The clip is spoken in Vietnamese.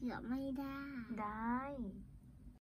kiểu mây đa. Đây.